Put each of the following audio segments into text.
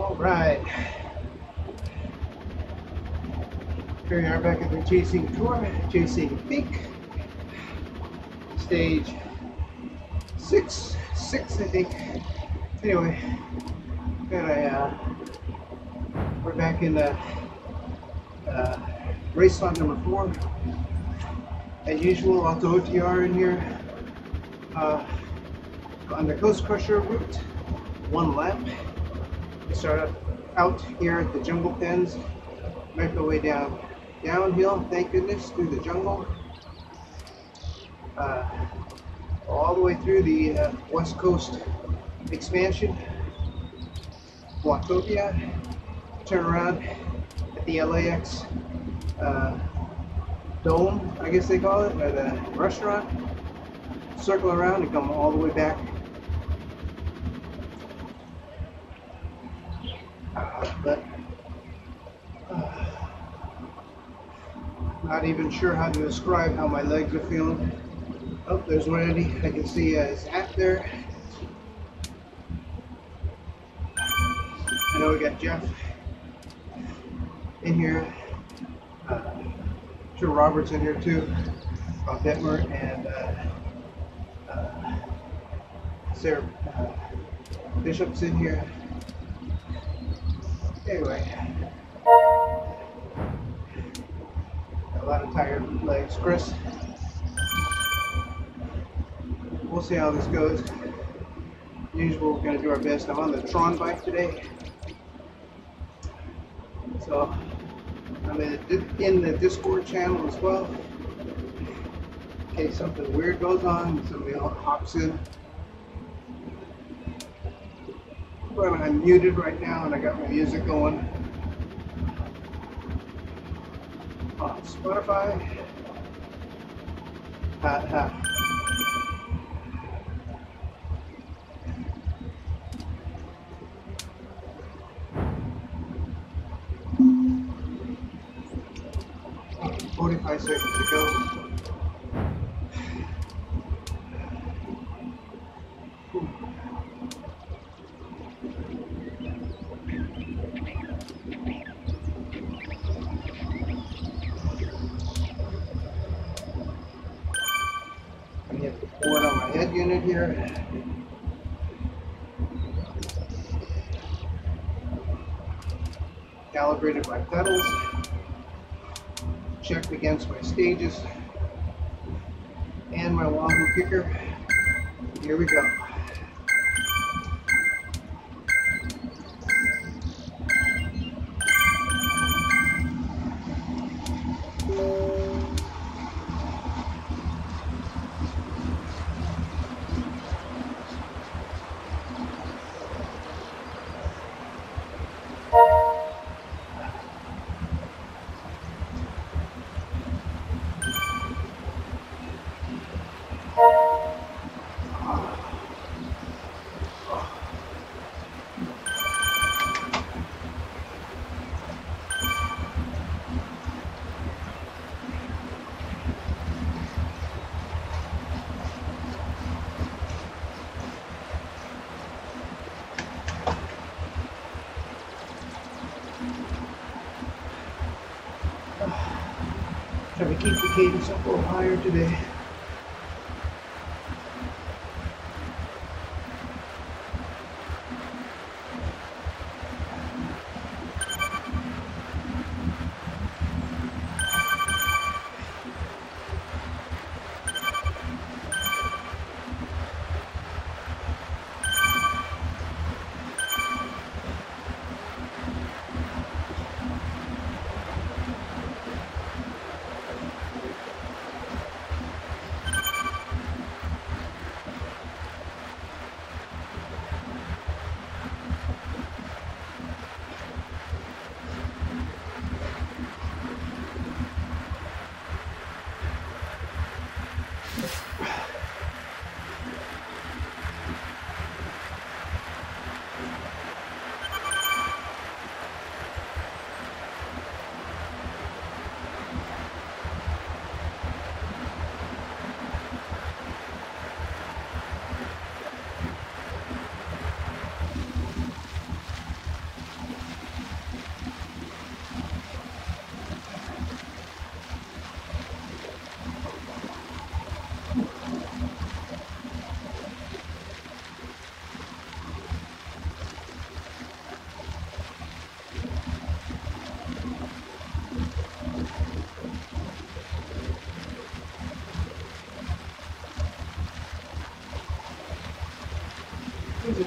All right. Here we are back at the Chasing Tour, Chasing Pink. Stage six, six I think. Anyway, got a, uh, we're back in the uh, race slot number four. As usual, I'll Auto OTR in here. Uh, on the Coast Crusher route, one lap. We start out here at the jungle pens, make our way down downhill, thank goodness, through the jungle. Uh, all the way through the uh, West Coast expansion, Watopia, turn around at the LAX uh, Dome, I guess they call it, or the restaurant, circle around and come all the way back but uh, not even sure how to describe how my legs are feeling. Oh, there's Randy. I can see uh, Zach there. I know we got Jeff in here. Uh, sure Robert's in here too. Bob Detmer and uh, uh, Sarah uh, Bishop's in here. Anyway, Got a lot of tired legs. Chris, we'll see how this goes. Usual, we're going to do our best. I'm on the Tron bike today. So, I'm in the Discord channel as well. In case something weird goes on, somebody hops in. I'm muted right now and I got my music going on Spotify. Ha, ha. Forty-five seconds to go. My pedals. Checked against my stages and my Wahoo KICKR. Here we go. Cadence up a little higher today.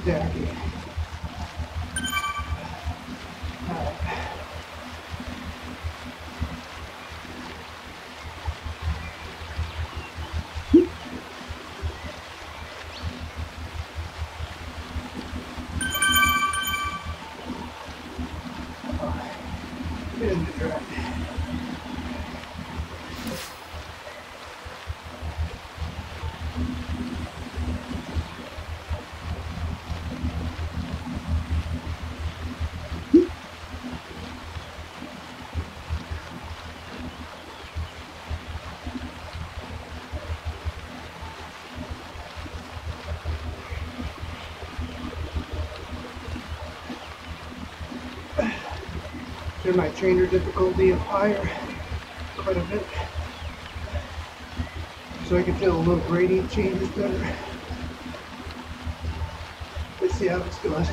Bit My trainer difficulty up higher quite a bit so I can feel a little gradient changes better. Let's see how it's going.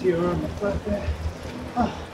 To your arm like that. Oh.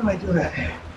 Am I doing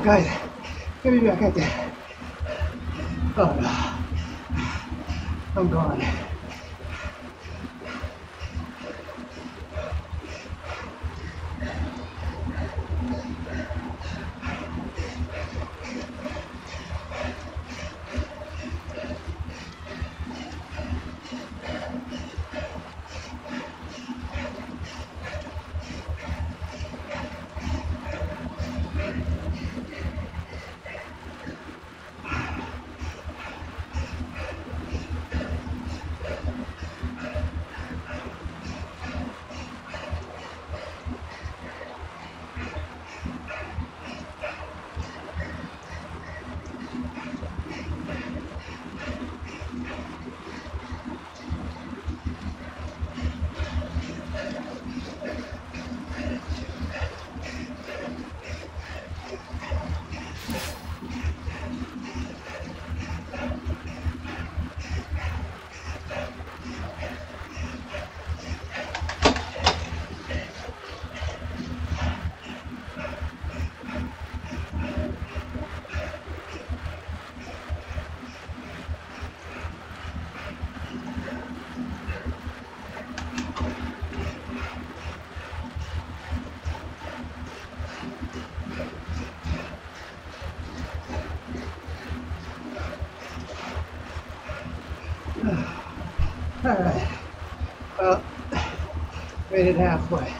Come on, guys. Get me back out there. Oh no. I'm gone. It halfway.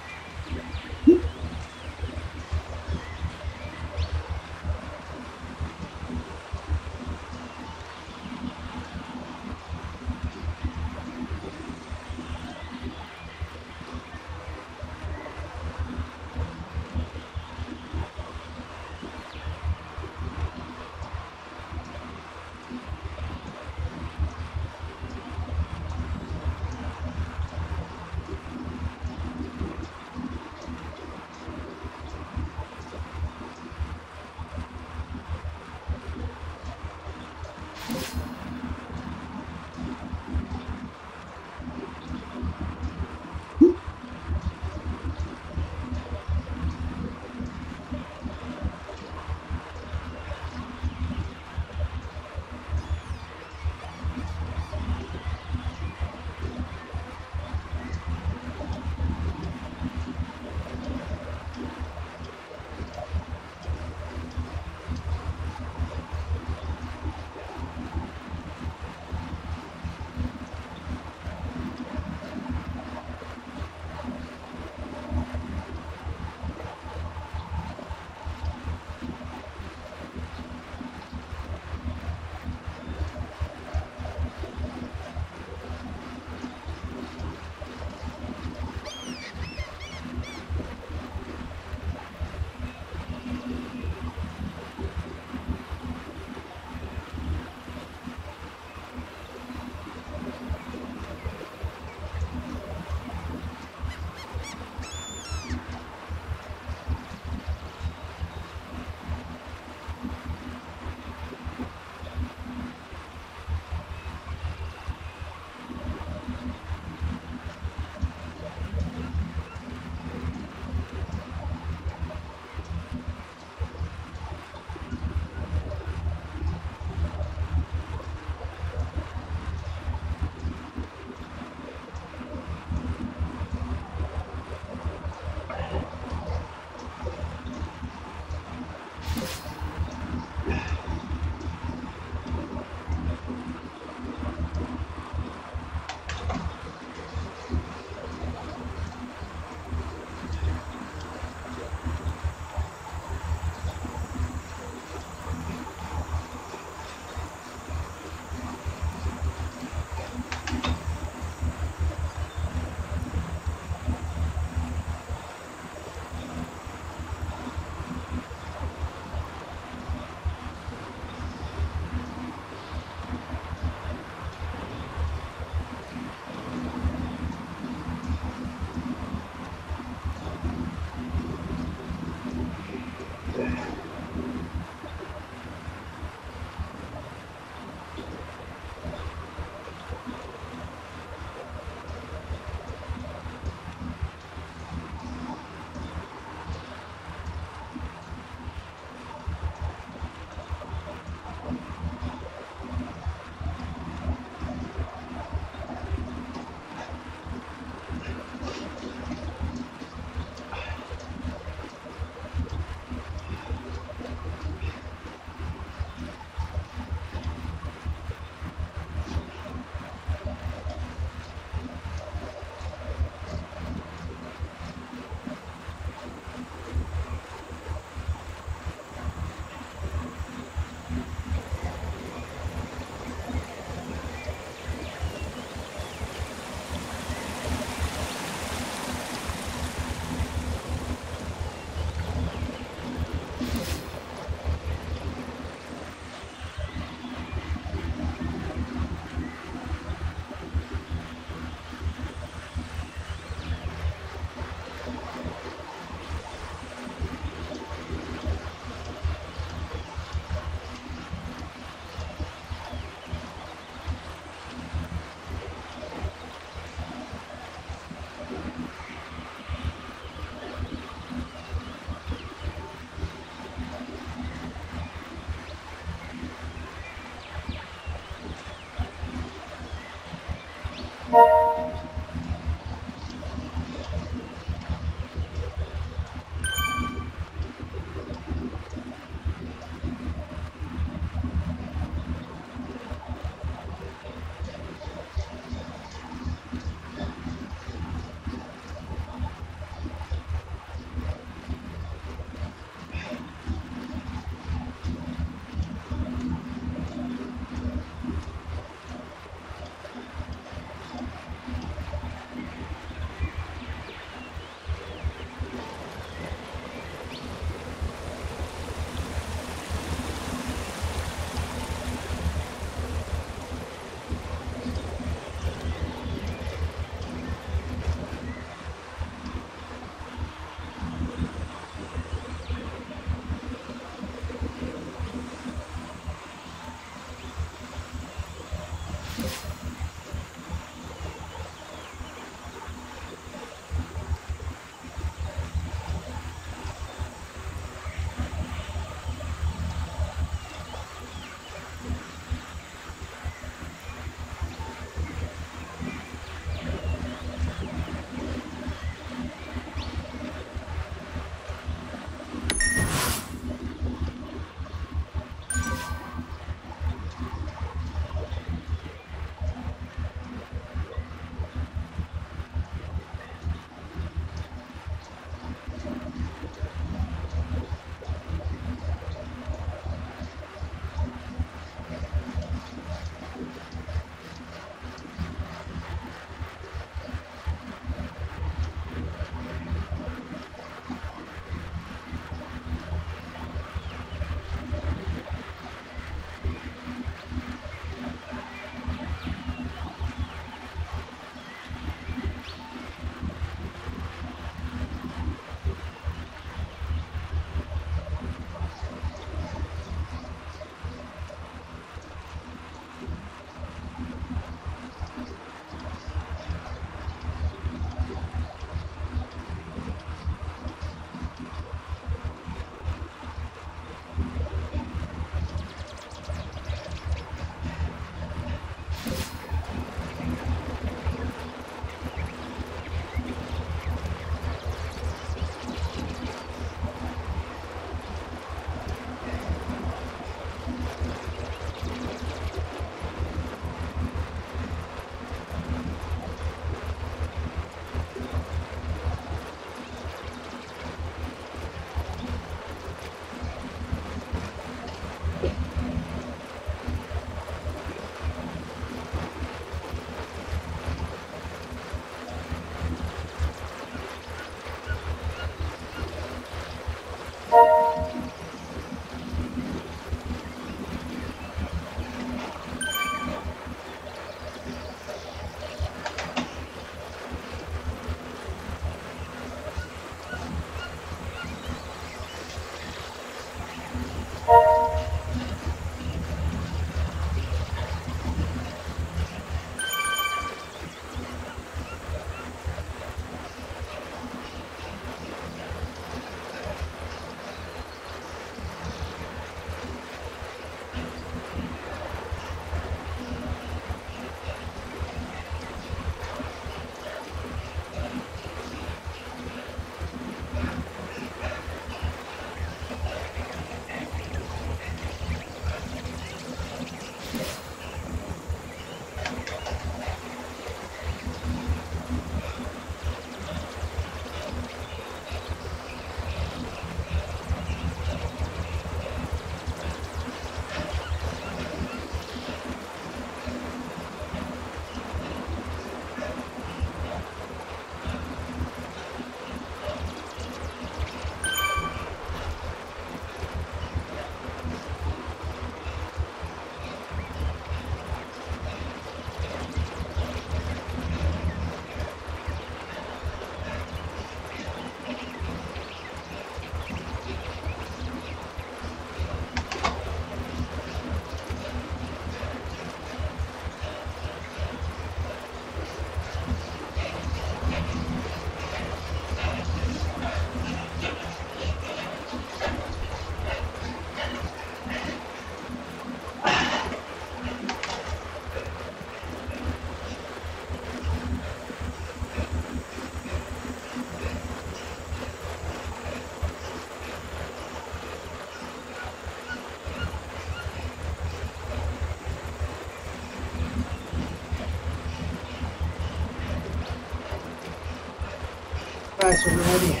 faster already.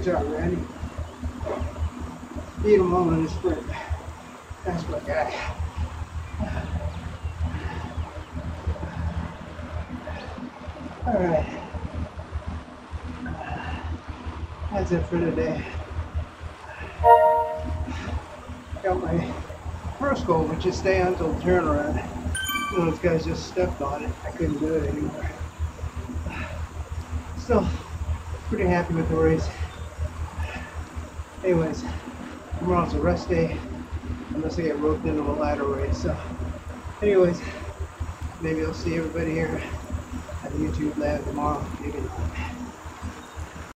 Good job, Randy. Beat him in the sprint. That's my guy. All right. That's it for today. Got my first goal, which is stay until the turnaround. Those guys just stepped on it. I couldn't do it anymore. Still pretty happy with the race. Anyways, tomorrow's a rest day unless I get roped into a ladder race. So, anyways, maybe I'll see everybody here at the YouTube lab tomorrow. Maybe.